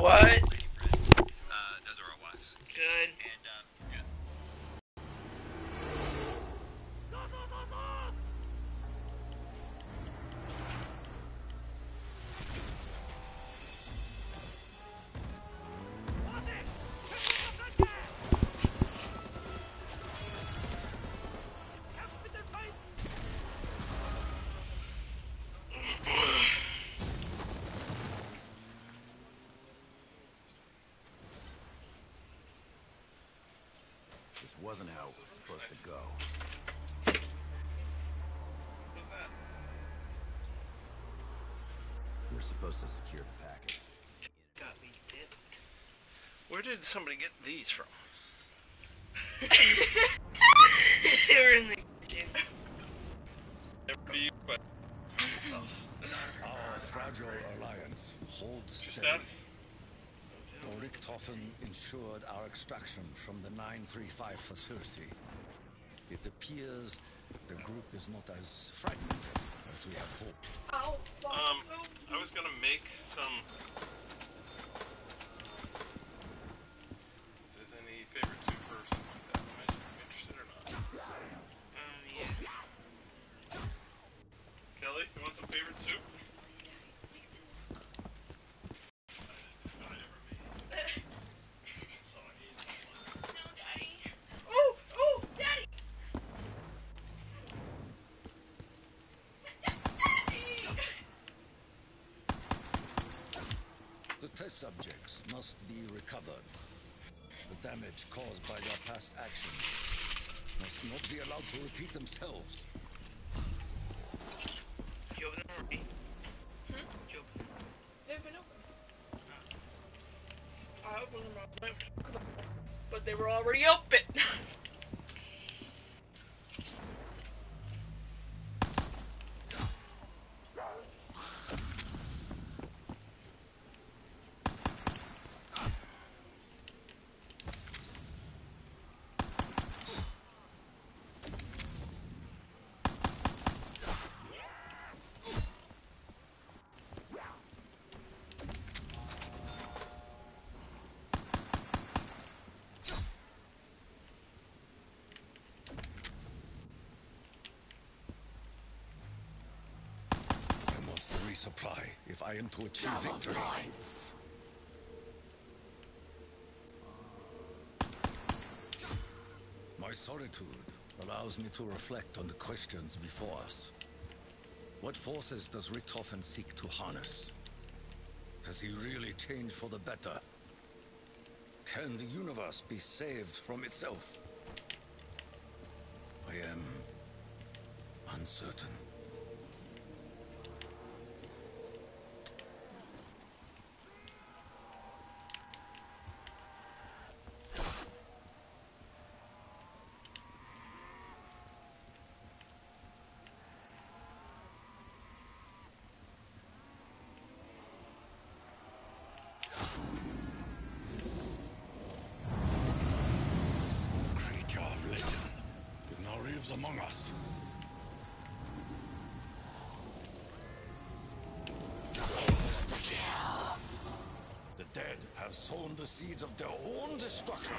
What? It was supposed to go. We were supposed to secure the package. Got me dead. Where did somebody get these from? they were in the kitchen. Never you, but. Our fragile alliance holds steady. status? Though Richtofen ensured our extraction from the 935 facility, it appears the group is not as frightened as we had hoped. Um, I was gonna make some. If there's any favorite soup or something like that, am I interested or not? Um, yeah. Kelly, you want some favorite soup? Oh, oh, daddy. The test subjects must be recovered. The damage caused by their past actions must not be allowed to repeat themselves. You open them already? Hmm? You open them? Been open. I opened them up, but they were already open. I must resupply if I am to achieve victory. My solitude allows me to reflect on the questions before us. What forces does Richtofen seek to harness? Has he really changed for the better? Can the universe be saved from itself? I am uncertain. Creature of legend, it now lives among us. The dead have sown the seeds of their own destruction.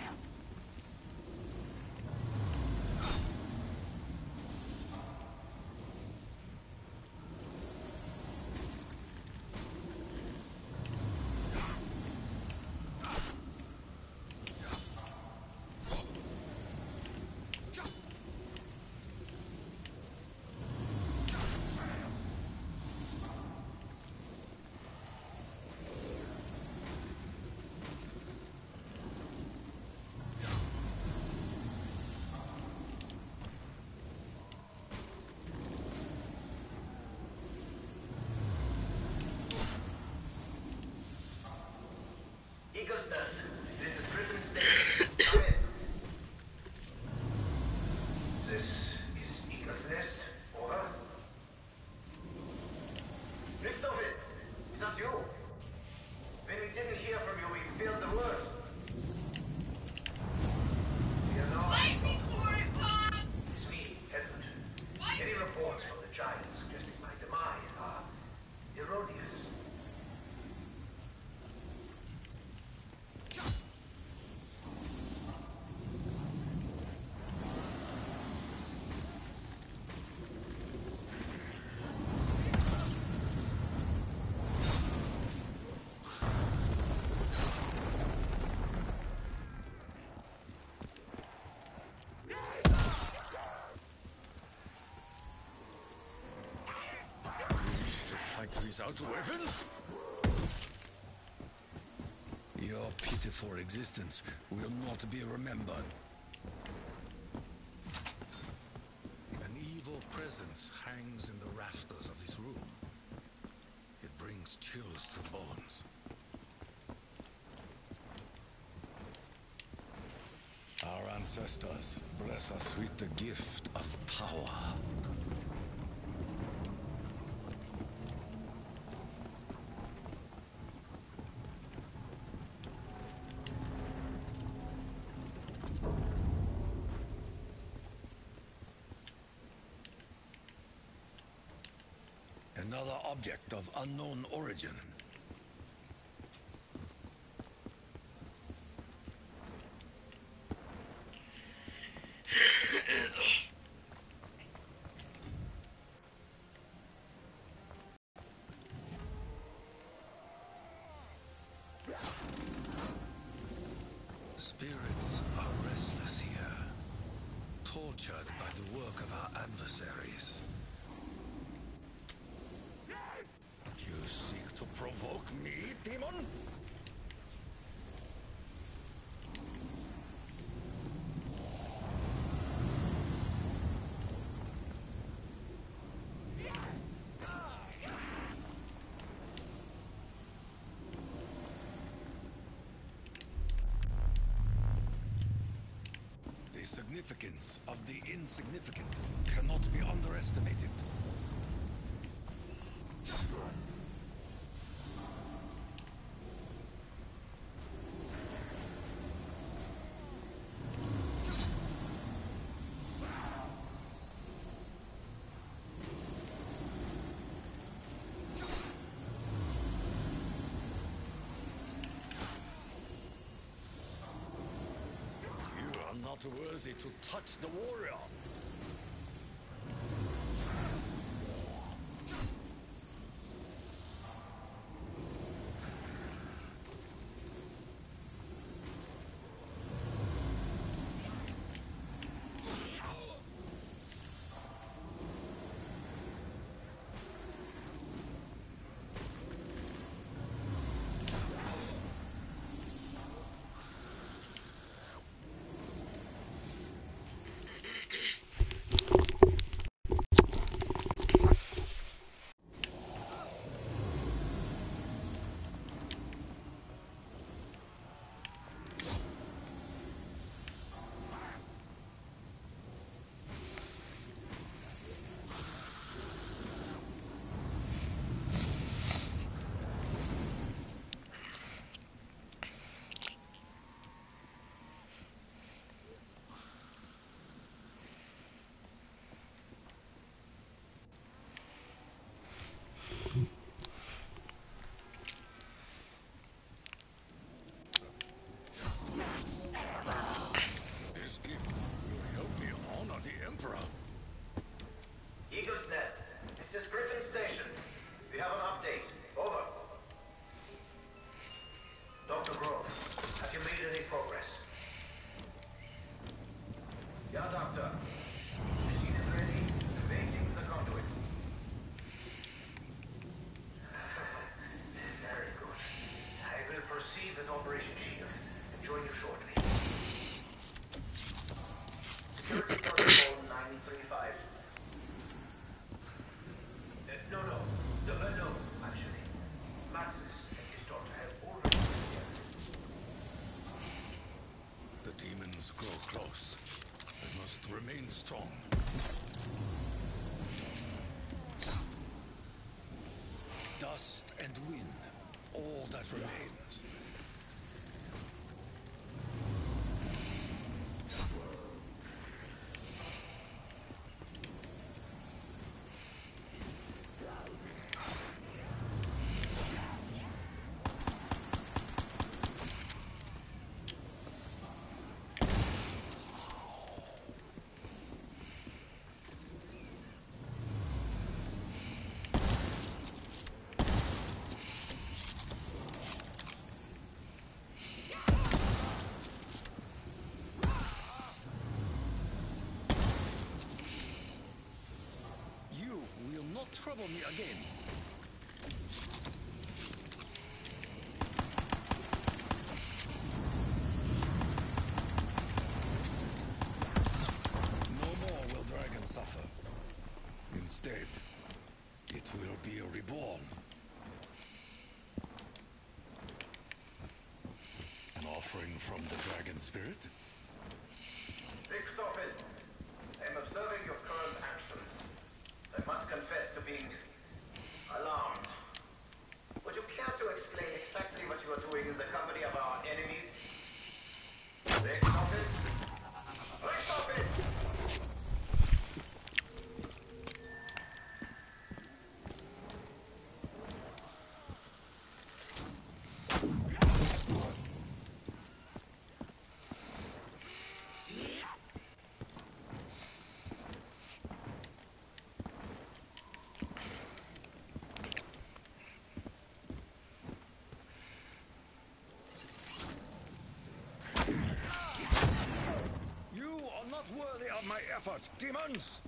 Eagles Dust. Without weapons? Your pitiful existence will not be remembered. An evil presence hangs in the rafters of this room. It brings chills to the bones. Our ancestors bless us with the gift of power. Object of unknown origin. Spirits are restless here, tortured by the work of our adversaries. You seek to provoke me, demon? The significance of the insignificant cannot be underestimated. You are worthy to touch the warrior. This gift will help me honor the Emperor. Eagle's Nest. This is Griffin Station. We have an update. Over. Dr. Groph, have you made any progress? Yeah, Doctor. Machine is ready. Waiting the conduit. Very good. I will proceed with Operation Shield and join you shortly. Security protocol 935. Uh, no, no. No, uh, no, actually. Maxis and his daughter have already been. The demons grow close. We must remain strong. Dust and wind, all that remains. trouble me again. No more will dragon suffer. Instead, it will be reborn. An offering from the dragon spirit? Big being alarmed. Would you care to explain exactly what you are doing in the company of our enemies? Richtofen? Richtofen! You are not worthy of my effort, demons!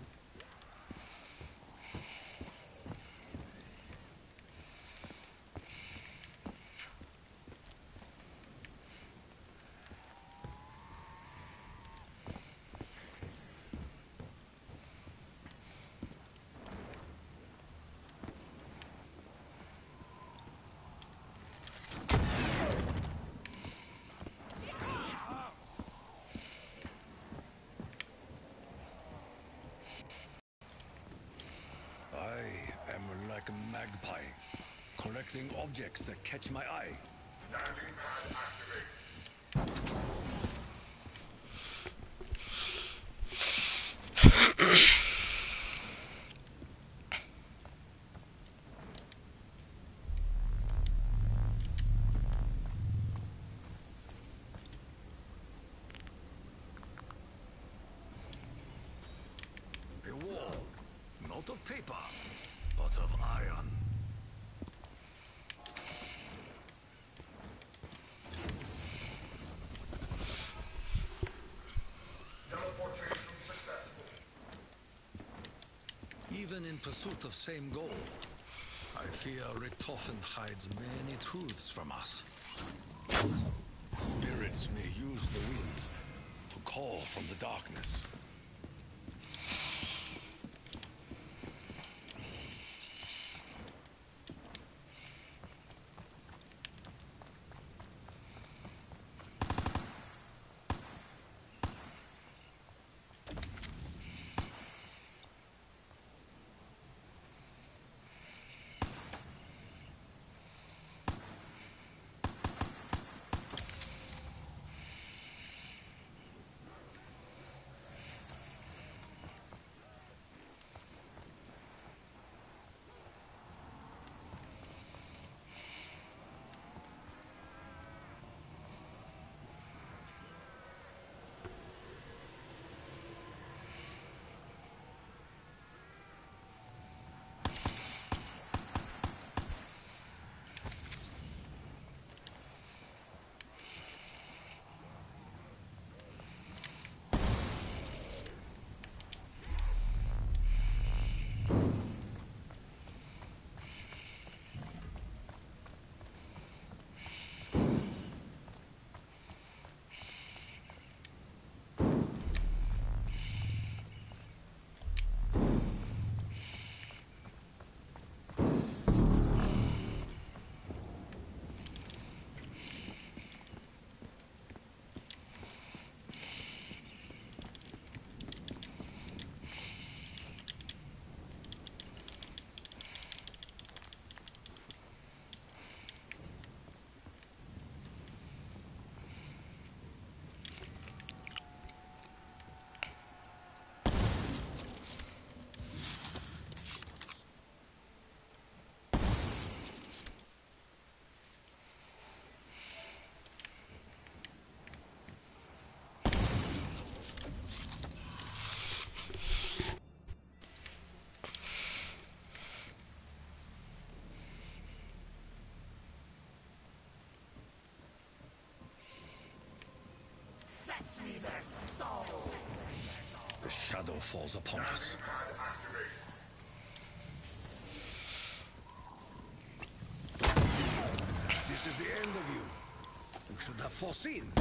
I am like a magpie, collecting objects that catch my eye. A wall, not of paper, but of iron. Teleportation successful. Even in pursuit of same goal, I fear Richtofen hides many truths from us. Spirits may use the wind to call from the darkness. The shadow falls upon us. This is the end of you. You should have foreseen.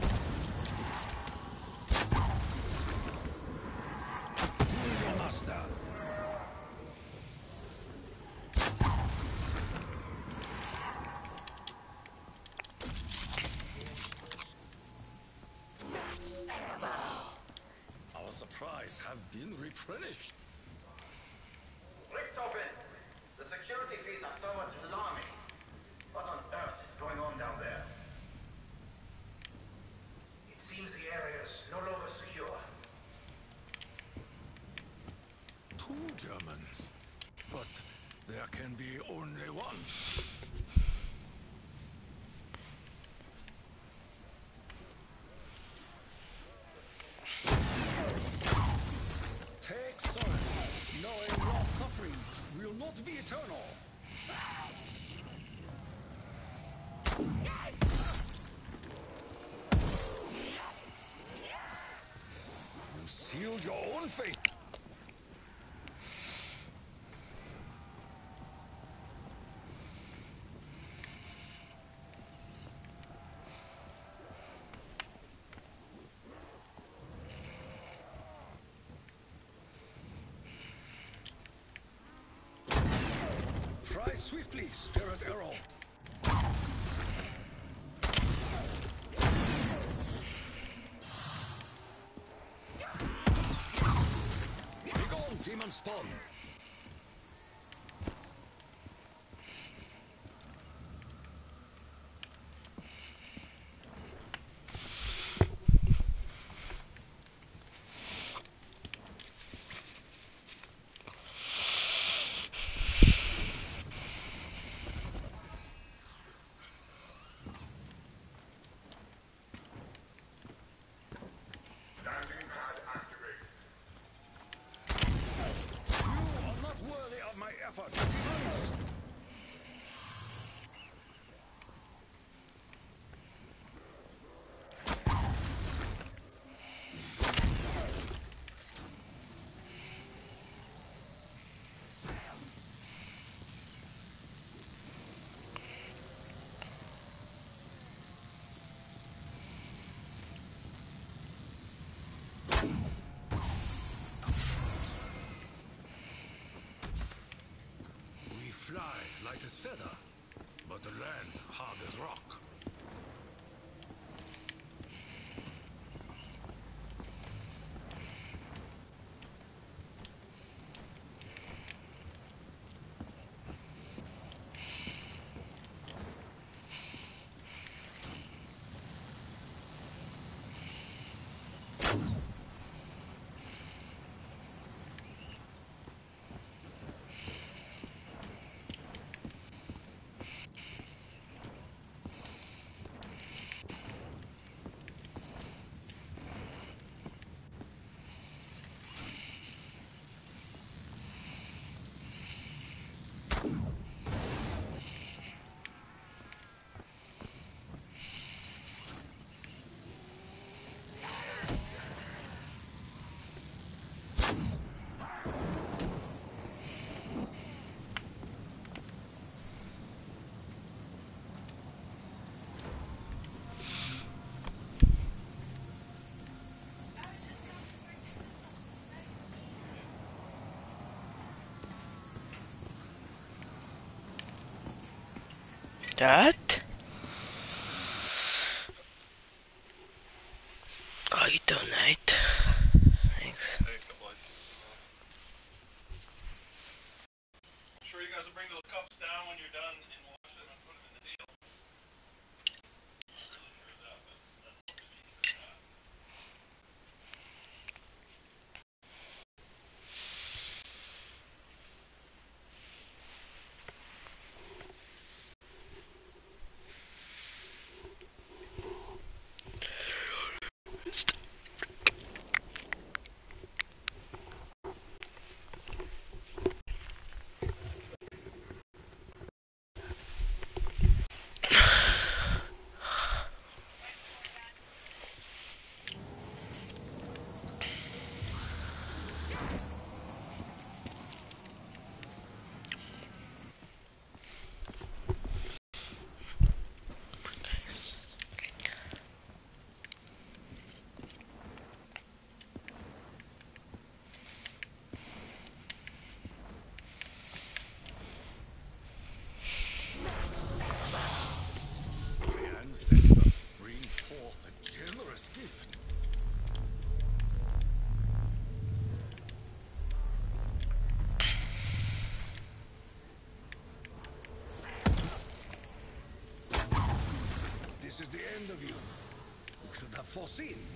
Richtofen, the security feeds are somewhat alarming. What on earth is going on down there? It seems the area is no longer secure. Two Germans. But there can be only one. Fate. Fry swiftly, Spirit Arrow. Demon Spawn. Light as feather, but the land hard as rock. That? Oh, you donate. Thanks. Hey, a couple items. Sure you guys will bring those cups down when you're done and wash them and put them in the deal. Not really sure of that, but that's what it means or not. This is the end of you. You should have foreseen.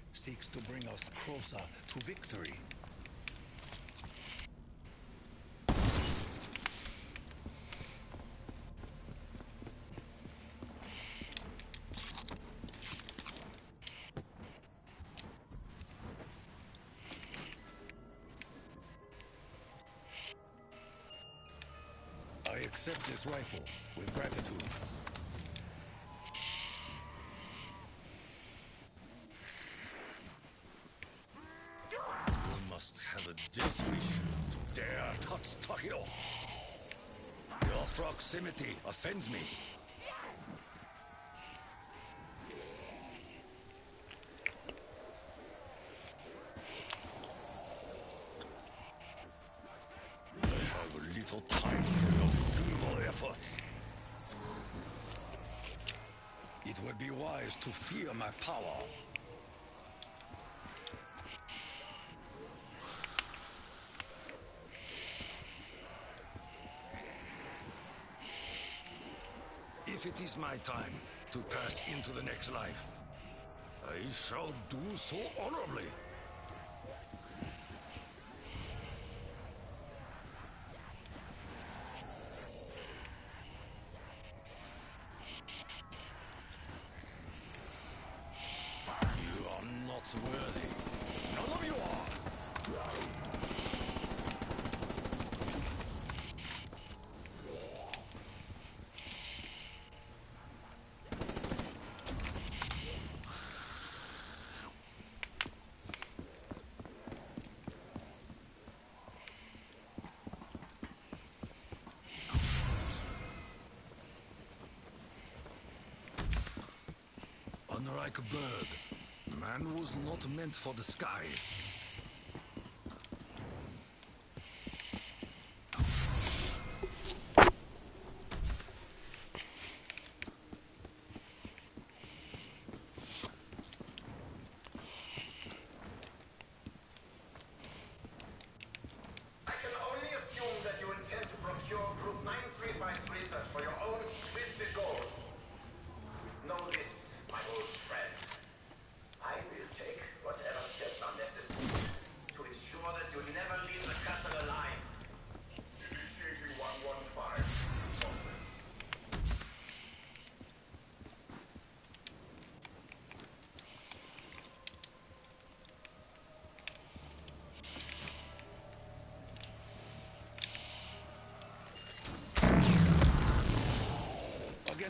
seeks to bring us closer to victory. I accept this rifle with gratitude. You must have a diswish to dare touch Takeo. Your proximity offends me. I have little time for your feeble efforts. It would be wise to fear my power. If it is my time to pass into the next life, I shall do so honorably. You are not worthy. None of you are. Unlike a bird, meant for the skies.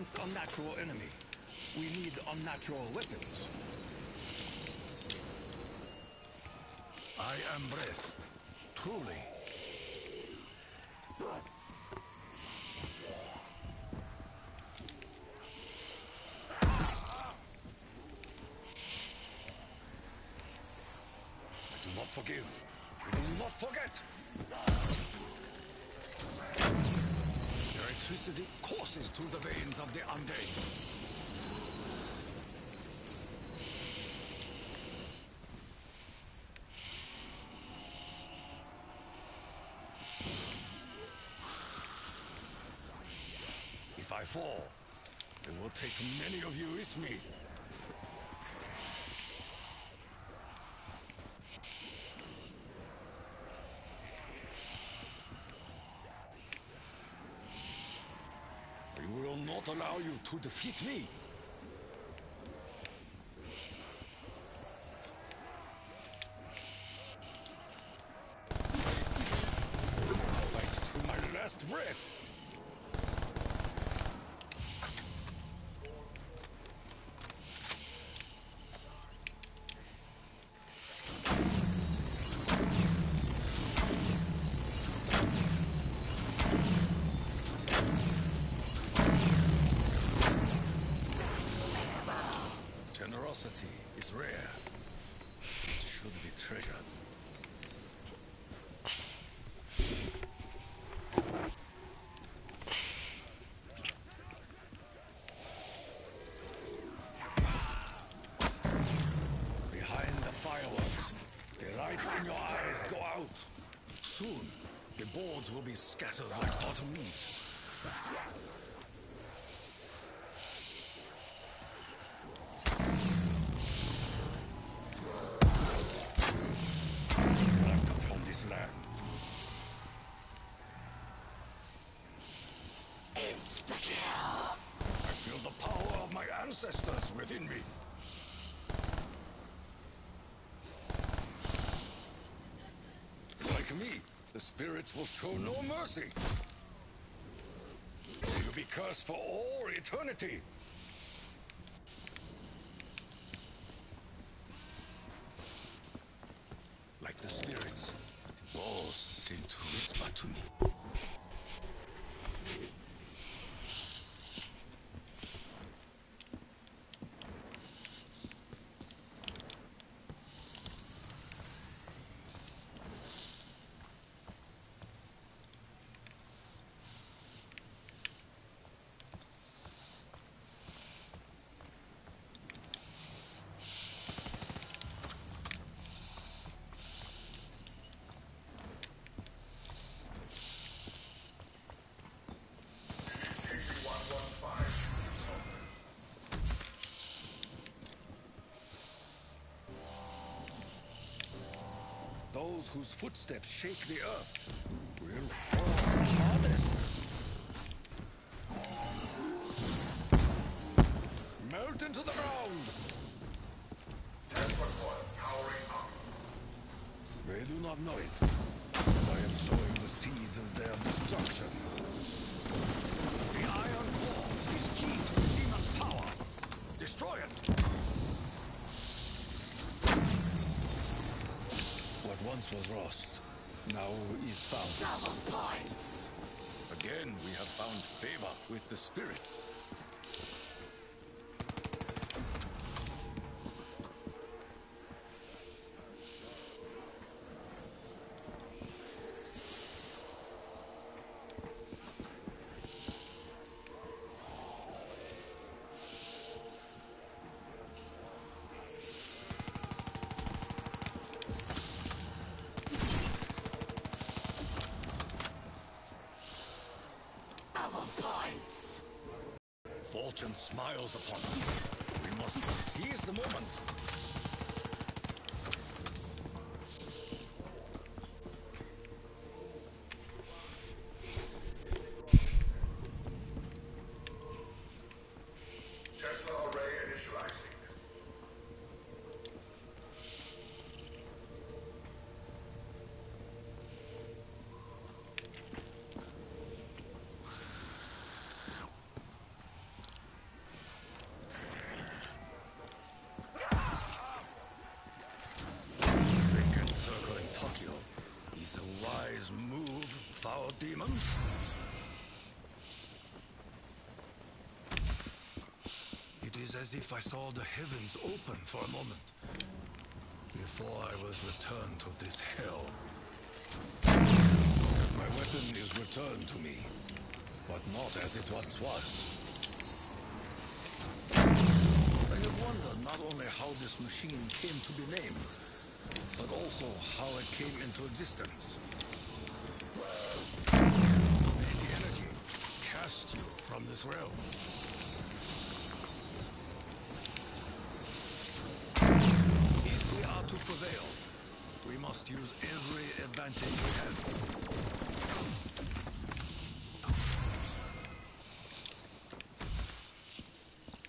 Against unnatural enemy, we need unnatural weapons. I am breath, truly. I do not forgive. I do not forget. Electricity courses through the veins of the undead. If I fall, it will take many of you with me. We will not allow you to defeat me. Fight to my last breath. Generosity is rare. It should be treasured. Behind the fireworks, the lights in your eyes go out. Soon, the boards will be scattered like autumn leaves. I feel the power of my ancestors within me. Like me, the spirits will show no mercy. You'll be cursed for all eternity. Like the spirits, the walls seem to whisper to me. Those whose footsteps shake the earth will fall hardest. Melt into the ground! Tesla coil powering up. They do not know it. I am sowing the seeds of their destruction. The Iron Core is key to the demon's power. Destroy it! What once was lost, now is found. Double points! Again, we have found favor with the spirits. Fortune smiles upon us. We must seize the moment. Tesla array initializing. Think encircling Tokyo is a wise move, foul demon? As if I saw the heavens open for a moment before I was returned to this hell. My weapon is returned to me, but not as it once was. I have wondered not only how this machine came to be named, but also how it came into existence. May the energy cast you from this realm. If we are to prevail, we must use every advantage we have.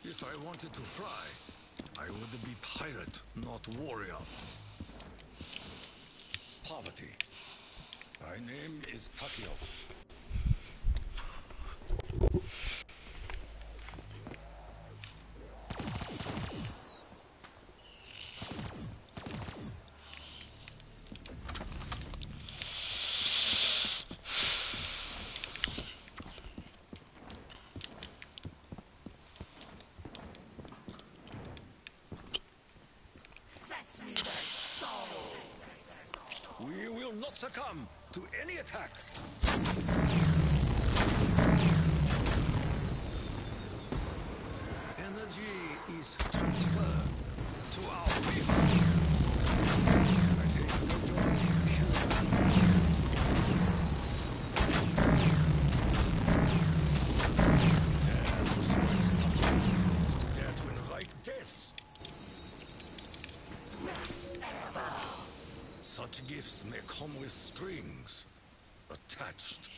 If I wanted to fly, I would be pirate, not warrior. Poverty. My name is Takeo. We will not succumb to any attack. Energy is transferred to our field. Come with strings attached.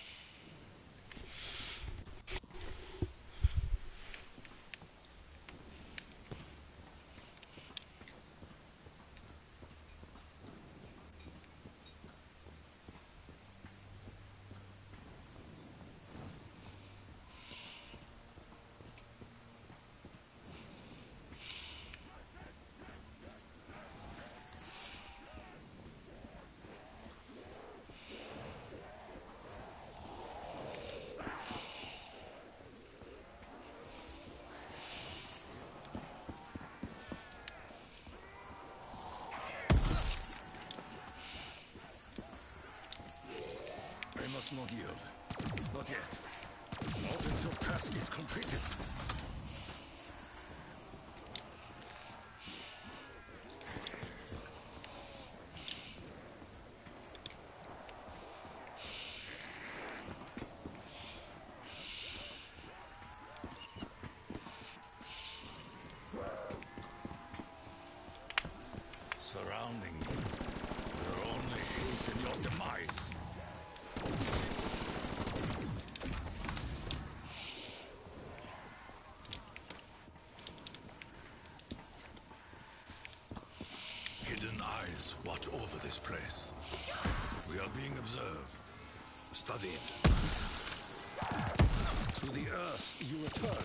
I must not yield. Not yet. Not until task is completed. Surrounding me, there are only us in your demise. Hidden eyes watch over this place. Being observed, studied. To the earth you return.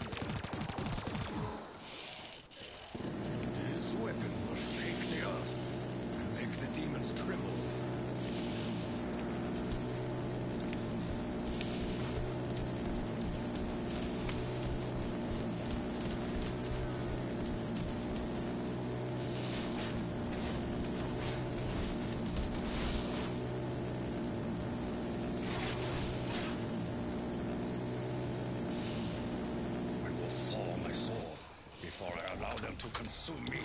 This weapon will shake the earth and make the demons tremble. I will fall my sword before I allow them to consume me.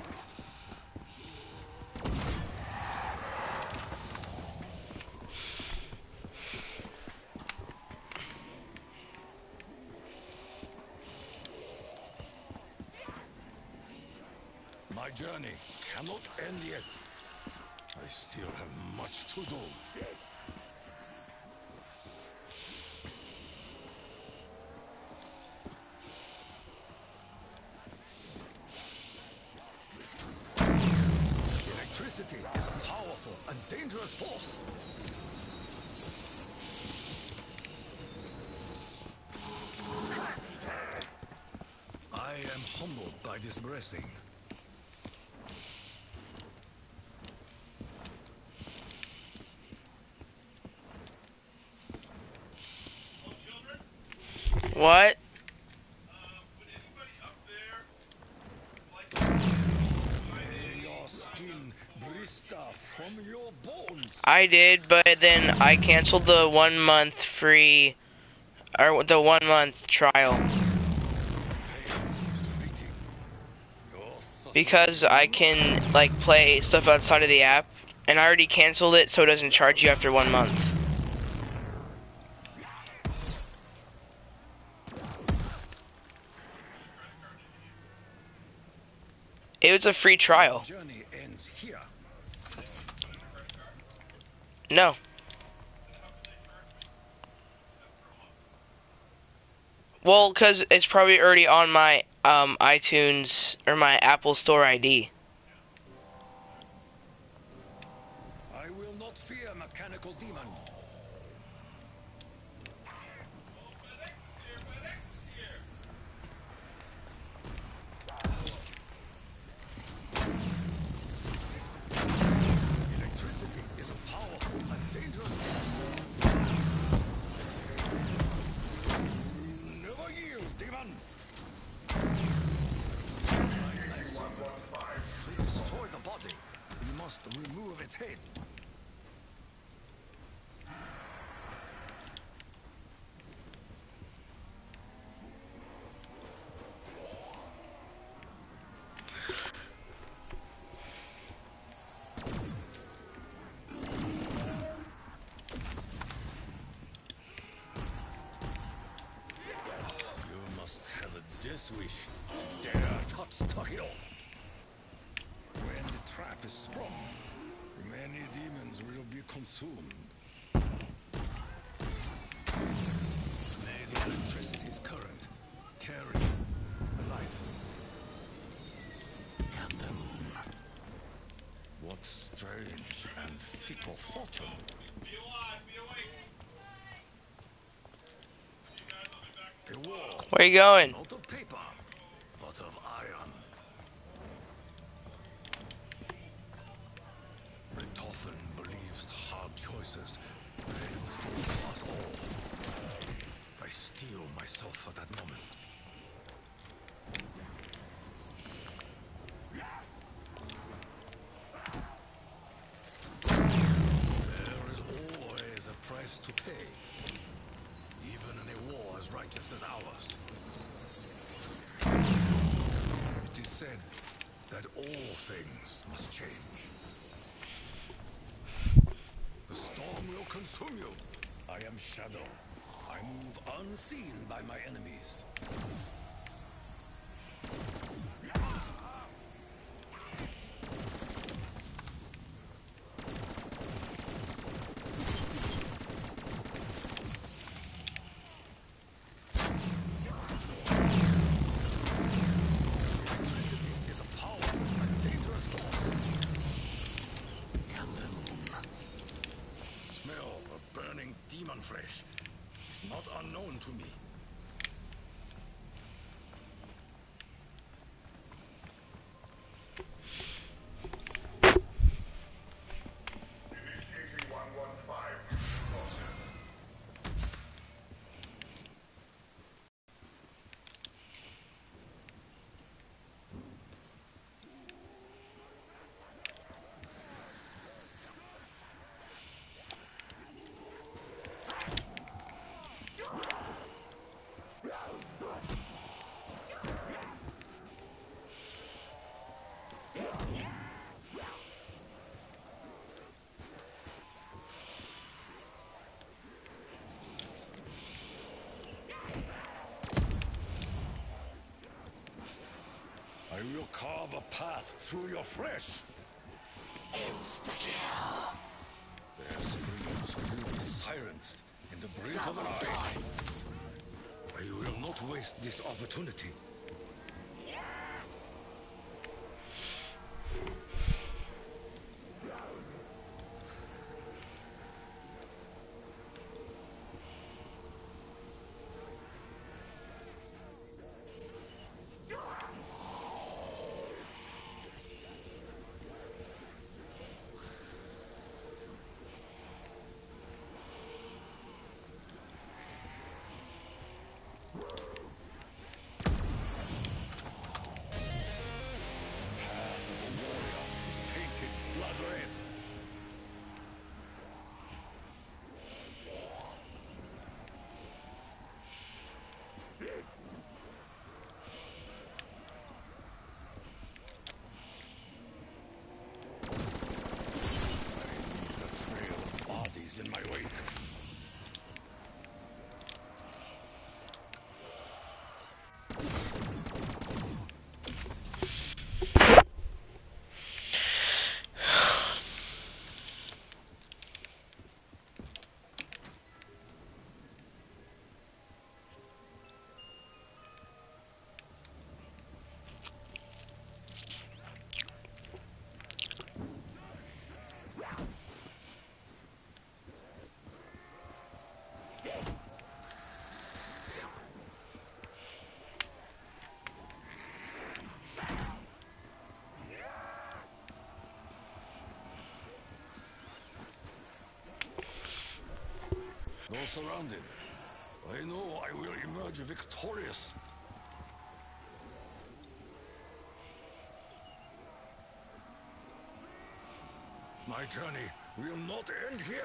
My journey cannot end yet. I still have much to do. Electricity is a powerful and dangerous force. I am humbled by this blessing. What? I did, but then I canceled the one month free, or the one month trial because I can like play stuff outside of the app, and I already canceled it, so it doesn't charge you after one month. It was a free trial. journey ends here. No. Well, because it's probably already on my um, iTunes or my Apple Store ID. Where you going? not of paper, but of iron. Richtofen believes hard choices us all. I steel myself for that moment. There is always a price to pay, even in a war as righteous as ours. Said that all things must change. The storm will consume you. I am Shadow. I move unseen by my enemies. to me. Initiating 115. I carve a path through your flesh. Their screams will be silenced in the brink of an eye. I will not waste this opportunity. Surrounded, I know I will emerge victorious. My journey will not end here.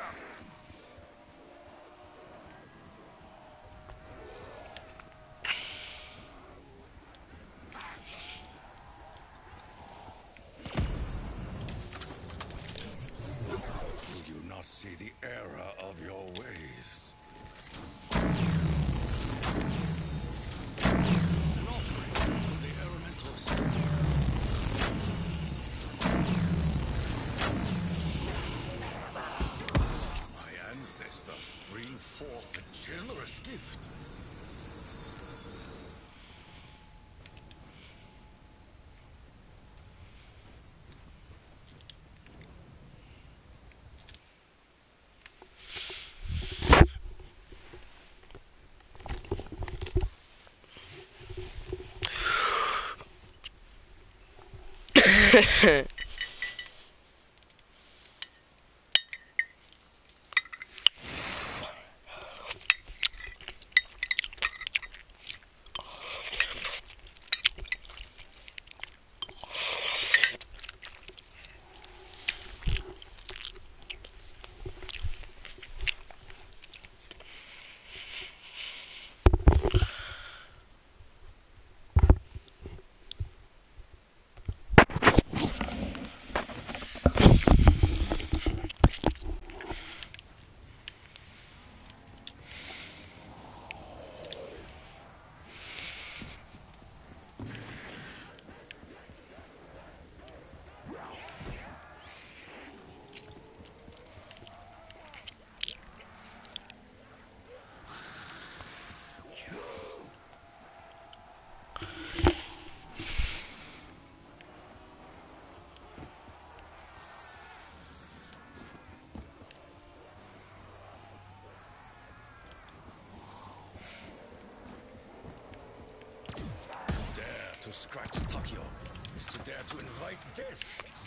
das Gift. Heh to scratch Takeo is to dare to invite death.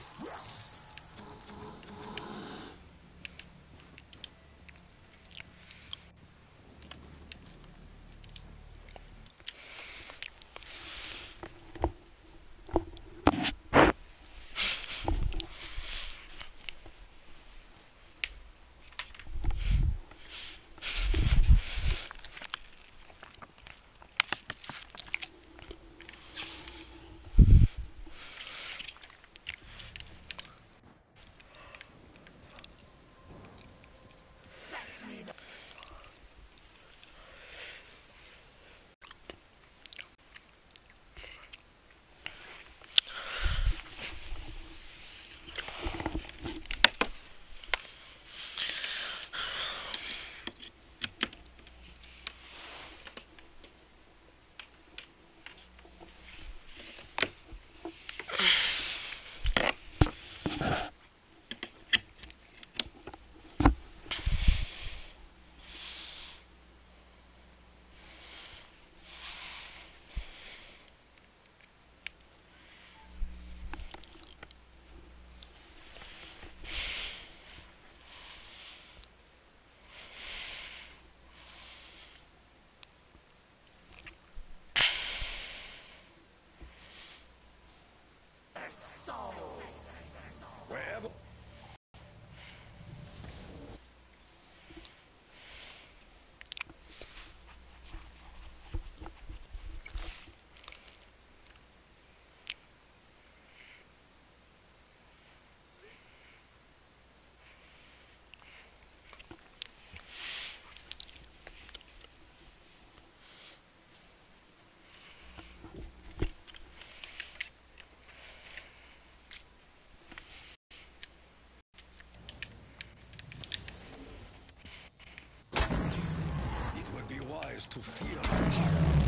Wise to fear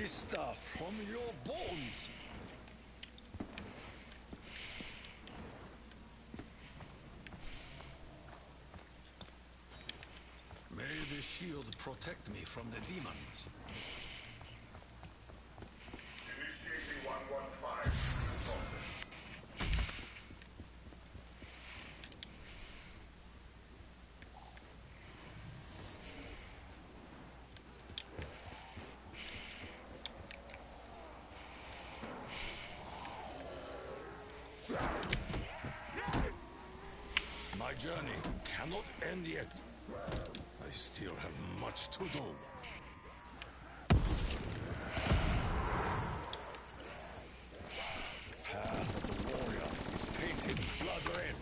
blister from your bones. May the shield protect me from the demons. Initiating 115. My journey cannot end yet. Still have much to do. The warrior is painted blood red.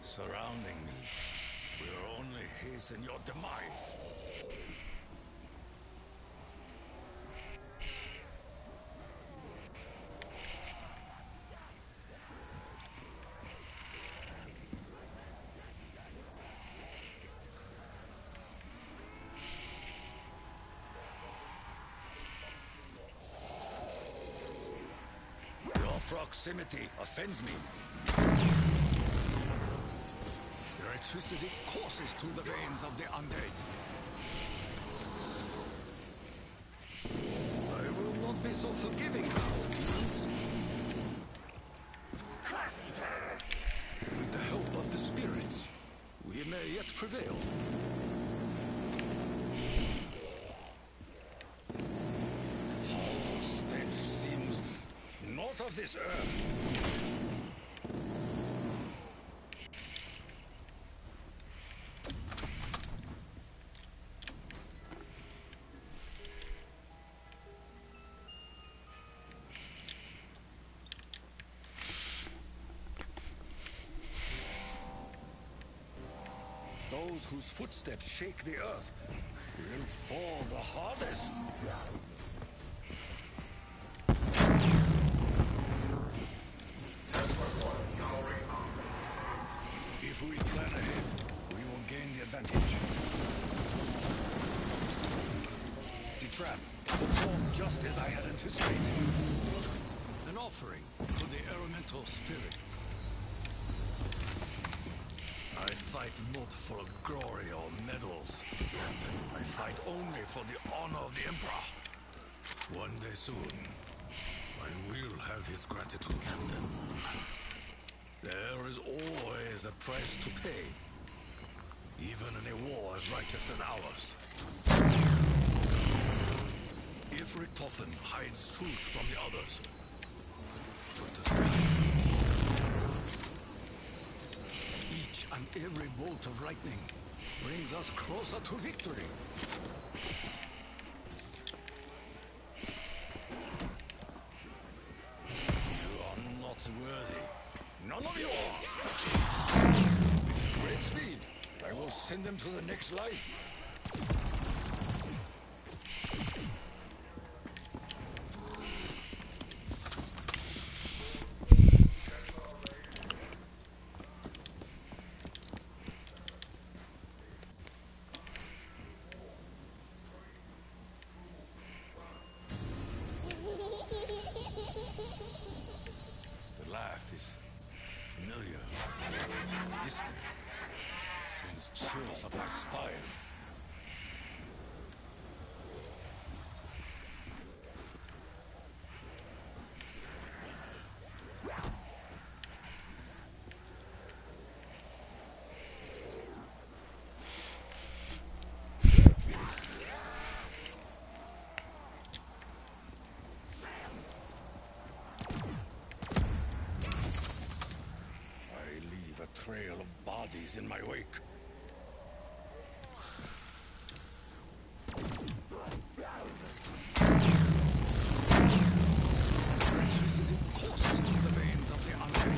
Surrounding me only hasten your demise. Your proximity offends me. Electricity courses through the veins of the undead. I will not be so forgiving now, humans. With the help of the spirits, we may yet prevail. Foul stench seems not of this earth. Whose footsteps shake the earth will fall the hardest. If we plan ahead, we will gain the advantage. The trap performed just as I had anticipated. An offering to the elemental spirits. I fight not for glory or medals. I fight only for the honor of the Emperor. One day soon, I will have his gratitude. There is always a price to pay, even in a war as righteous as ours. If Richtofen hides truth from the others, what does that mean? Each and every bolt of lightning brings us closer to victory. You are not worthy. None of you are. With great speed, I will send them to the next life. The laugh is familiar, distant. It sends chills up my spine. I leave a trail of bodies in my wake. Electricity courses through the veins of the undead.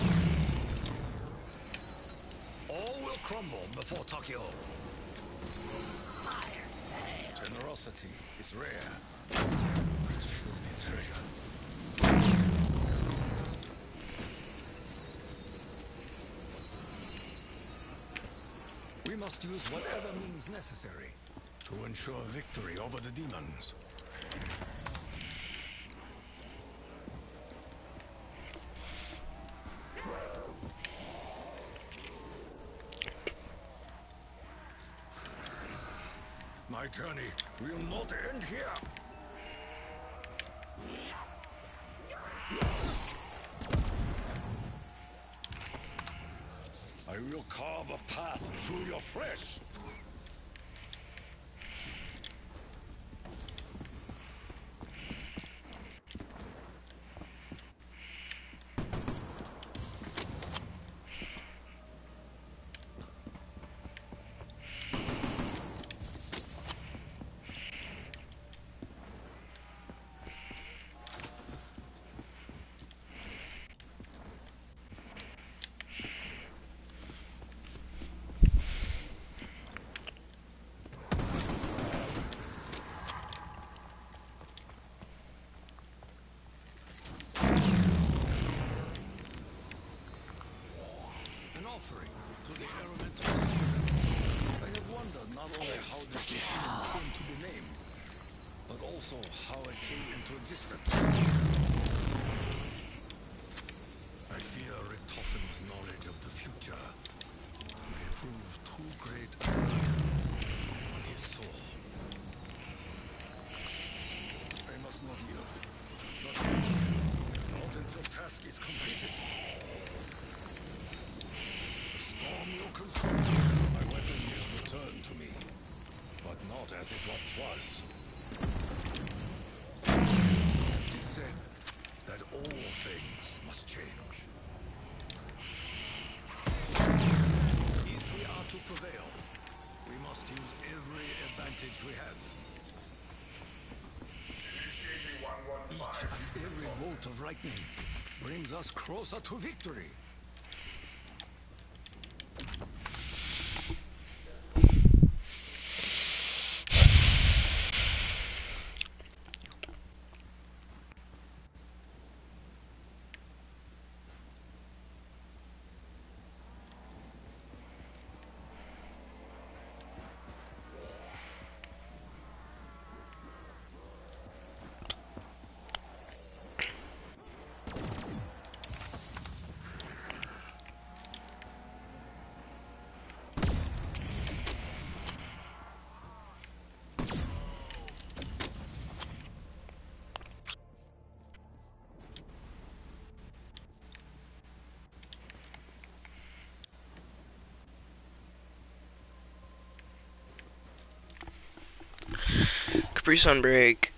All will crumble before Takeo. Generosity is rare. It should be treasured. We must use whatever means necessary to ensure victory over the demons. My journey will not end here. Flesh. An offering to I have wondered not only how this machine came to be named, but also how it came into existence. I fear Richtofen's knowledge of the future may prove too great bolt of lightning brings us closer to victory. Capri Sun break.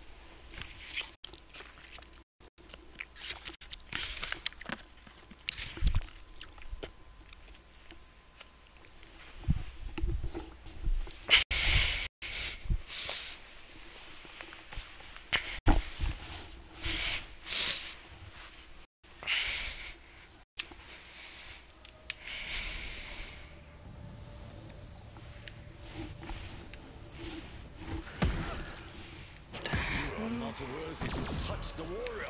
You are not worthy to touch the warrior.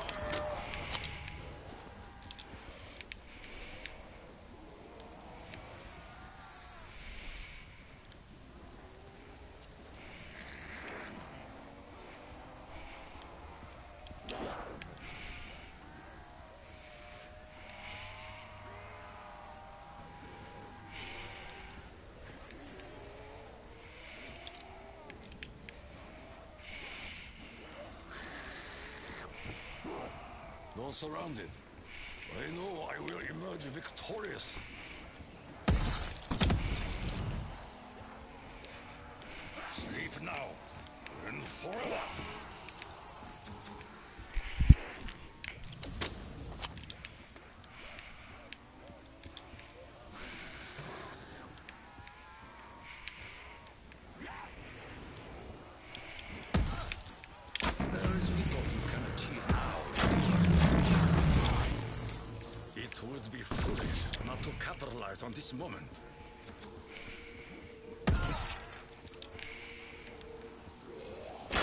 Though surrounded, I know I will emerge victorious. Sleep now, and forever. Capitalize on this moment. The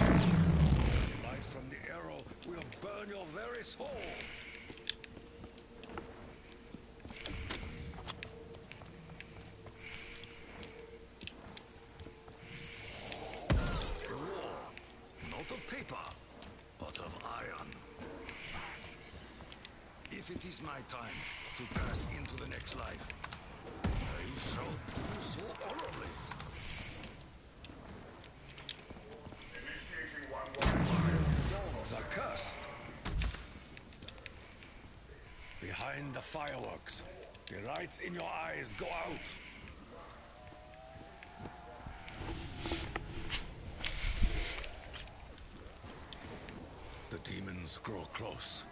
light from the arrow will burn your very soul. It is my time to pass into the next life, Behind the fireworks, the lights in your eyes go out. The demons grow close.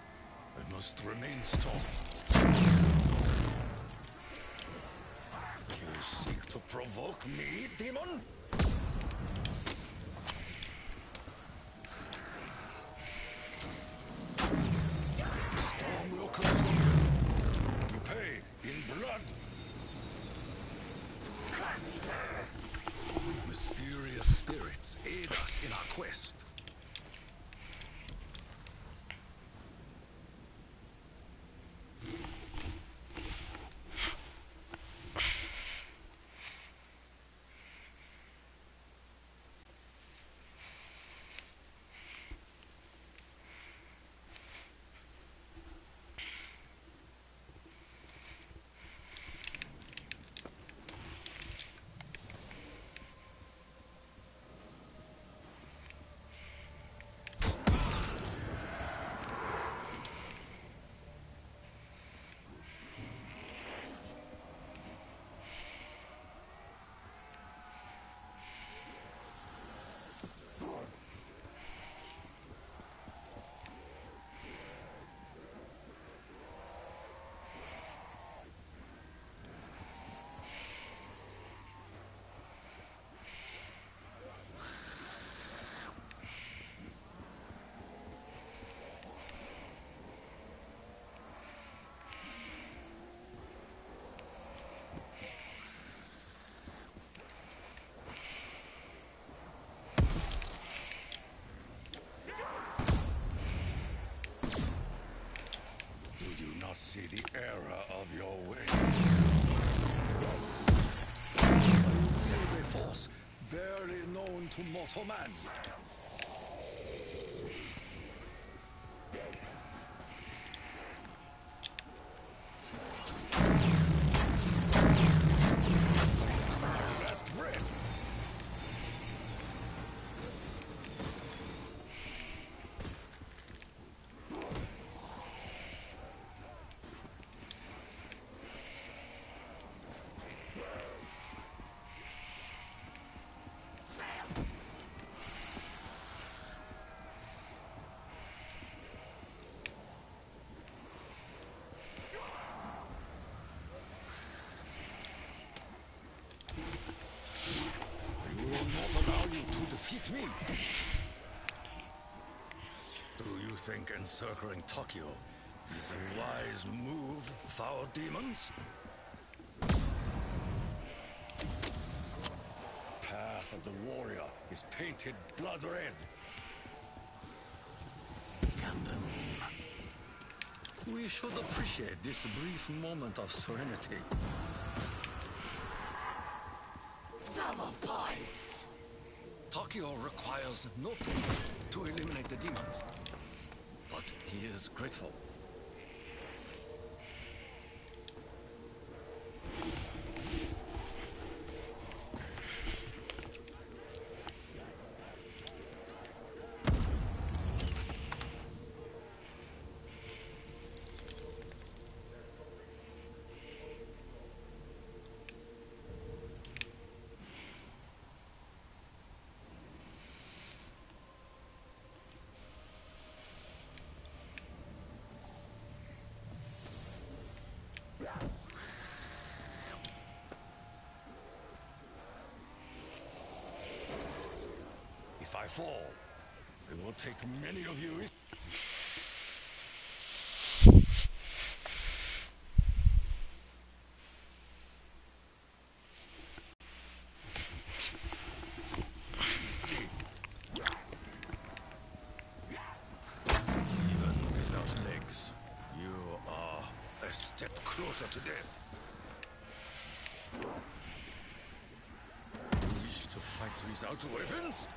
I must remain strong. Provoke me, demon? Storm will consume you. You pay in blood. Mysterious spirits aid us in our quest. See the error of your ways. Force barely known to mortal man. Fight to my last breath. We will not allow you to defeat me. Do you think encircling Tokyo is a wise move, foul demons? Path of the warrior is painted blood red. We should appreciate this brief moment of serenity. Requires no to eliminate the demons. But he is grateful. If I fall, it will take many of you. You are a step closer to death. You wish to fight without weapons?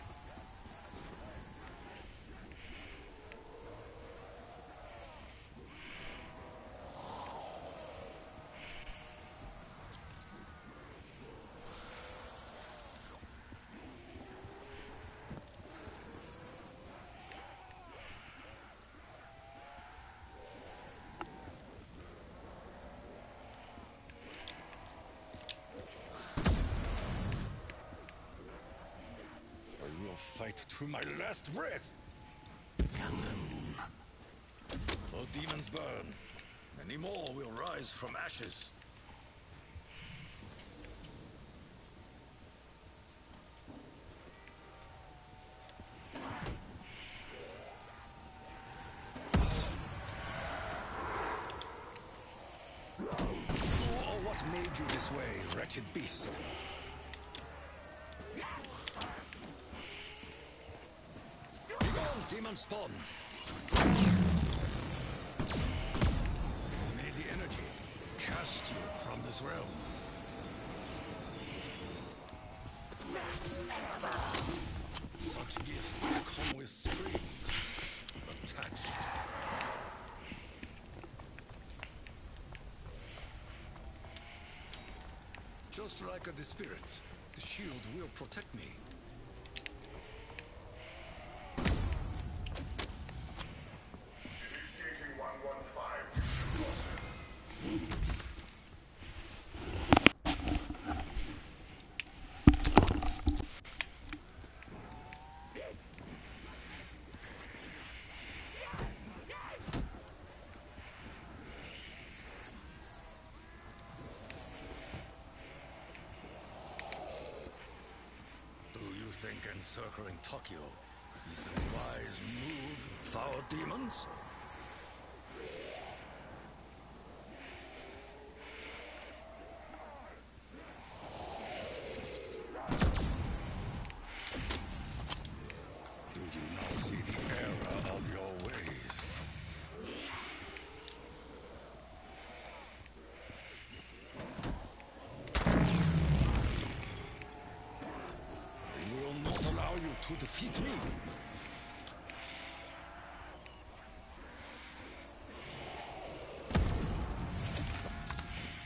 I will fight to my last breath. Though demons burn, many more will rise from ashes. Who or what made you this way, wretched beast? Demon spawn! May the energy cast you from this realm. Such gifts come with strings attached. Just like the spirits, the shield will protect me. Think encircling Tokyo is a wise move, foul demons? Do you not see the error of your ways? defeat me.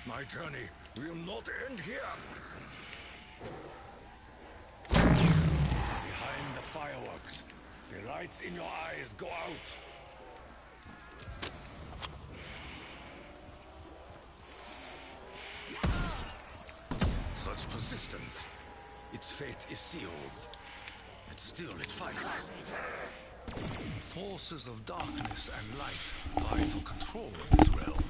My journey will not end here. Behind the fireworks, the lights in your eyes go out. Such persistence. Its fate is sealed. But still it fights. Forces of darkness and light vie for control of this realm.